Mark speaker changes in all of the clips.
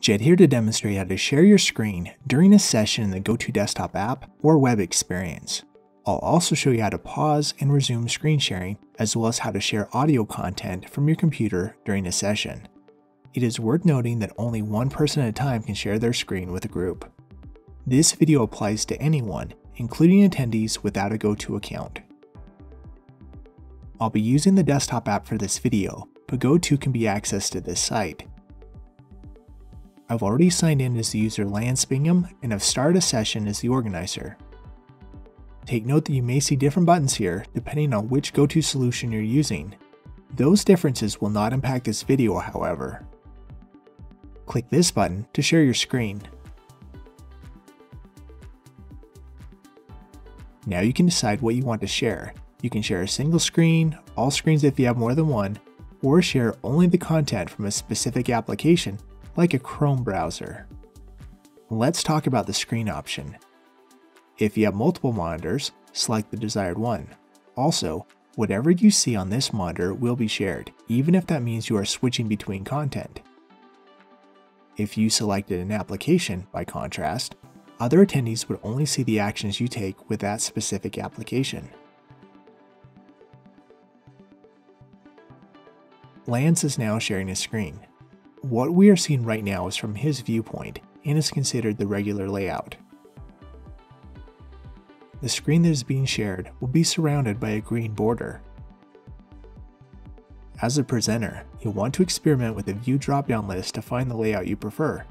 Speaker 1: Jed here to demonstrate how to share your screen during a session in the GoToDesktop app or web experience. I'll also show you how to pause and resume screen sharing, as well as how to share audio content from your computer during a session. It is worth noting that only one person at a time can share their screen with a group. This video applies to anyone, including attendees without a GoTo account. I'll be using the desktop app for this video, but GoTo can be accessed at this site. I've already signed in as the user Lance Bingham and have started a session as the organizer. Take note that you may see different buttons here depending on which GoTo solution you're using. Those differences will not impact this video however. Click this button to share your screen. Now you can decide what you want to share. You can share a single screen, all screens if you have more than one, or share only the content from a specific application like a Chrome browser. Let's talk about the screen option. If you have multiple monitors, select the desired one. Also, whatever you see on this monitor will be shared, even if that means you are switching between content. If you selected an application, by contrast, other attendees would only see the actions you take with that specific application. Lance is now sharing his screen. What we are seeing right now is from his viewpoint and is considered the regular layout. The screen that is being shared will be surrounded by a green border. As a presenter, you'll want to experiment with the View drop-down list to find the layout you prefer.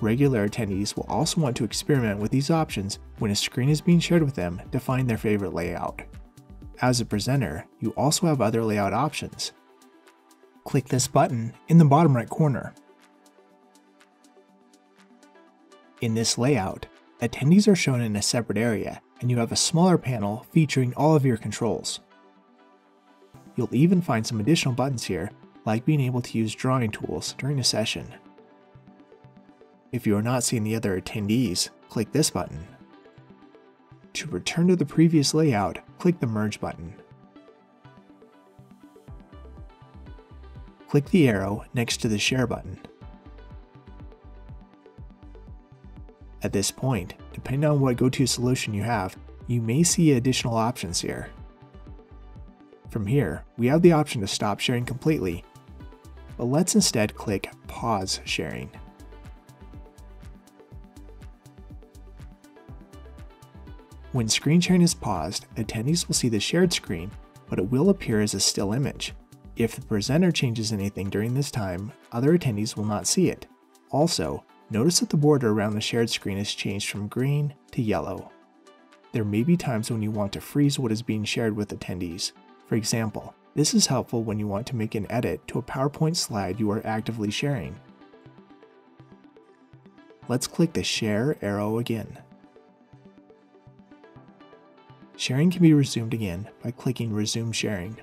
Speaker 1: Regular attendees will also want to experiment with these options when a screen is being shared with them to find their favorite layout. As a presenter, you also have other layout options. Click this button in the bottom right corner. In this layout, attendees are shown in a separate area and you have a smaller panel featuring all of your controls. You'll even find some additional buttons here, like being able to use drawing tools during a session. If you are not seeing the other attendees, click this button. To return to the previous layout, click the Merge button. Click the arrow next to the Share button. At this point, depending on what GoTo solution you have, you may see additional options here. From here, we have the option to stop sharing completely, but let's instead click Pause Sharing. When screen sharing is paused, attendees will see the shared screen, but it will appear as a still image. If the presenter changes anything during this time, other attendees will not see it. Also, notice that the border around the shared screen has changed from green to yellow. There may be times when you want to freeze what is being shared with attendees. For example, this is helpful when you want to make an edit to a PowerPoint slide you are actively sharing. Let's click the Share arrow again. Sharing can be resumed again by clicking Resume Sharing.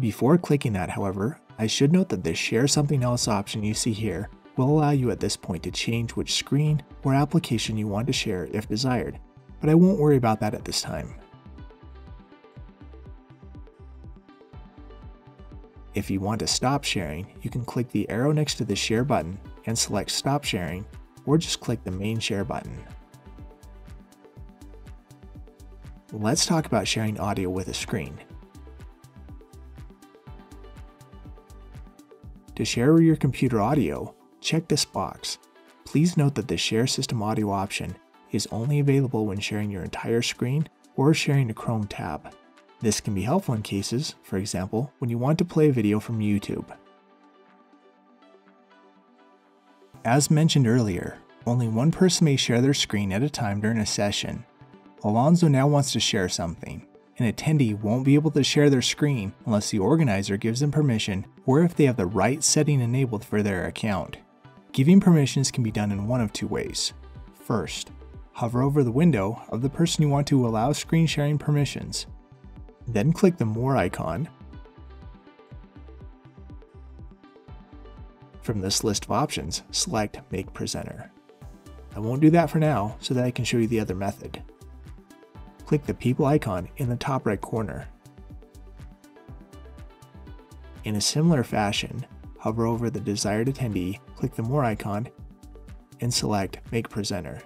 Speaker 1: Before clicking that, however, I should note that the Share Something Else option you see here will allow you at this point to change which screen or application you want to share if desired, but I won't worry about that at this time. If you want to stop sharing, you can click the arrow next to the Share button and select Stop Sharing, or just click the main Share button. Let's talk about sharing audio with a screen. To share your computer audio, check this box. Please note that the Share System Audio option is only available when sharing your entire screen or sharing a Chrome tab. This can be helpful in cases, for example, when you want to play a video from YouTube. As mentioned earlier, only one person may share their screen at a time during a session, Alonzo now wants to share something. An attendee won't be able to share their screen unless the organizer gives them permission or if they have the right setting enabled for their account. Giving permissions can be done in one of two ways. First, hover over the window of the person you want to allow screen sharing permissions. Then click the More icon. From this list of options, select Make Presenter. I won't do that for now so that I can show you the other method. Click the people icon in the top right corner. In a similar fashion, hover over the desired attendee, click the More icon, and select Make Presenter.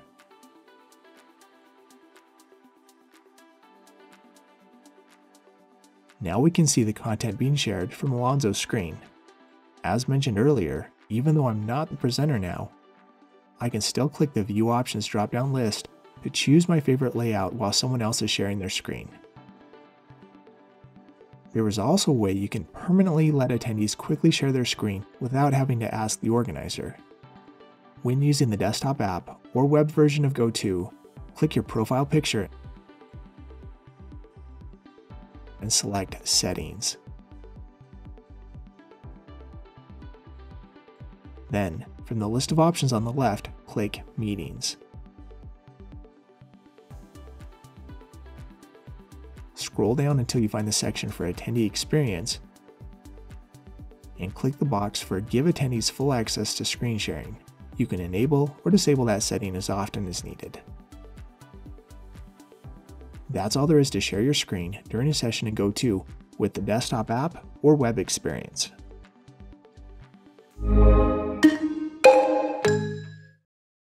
Speaker 1: Now we can see the content being shared from Alonzo's screen. As mentioned earlier, even though I'm not the presenter now, I can still click the View Options drop-down list to choose my favorite layout while someone else is sharing their screen. There is also a way you can permanently let attendees quickly share their screen without having to ask the organizer. When using the desktop app or web version of GoTo, click your profile picture and select Settings. Then, from the list of options on the left, click Meetings. Scroll down until you find the section for Attendee Experience and click the box for Give attendees full access to screen sharing. You can enable or disable that setting as often as needed. That's all there is to share your screen during a session in GoTo with the desktop app or web experience.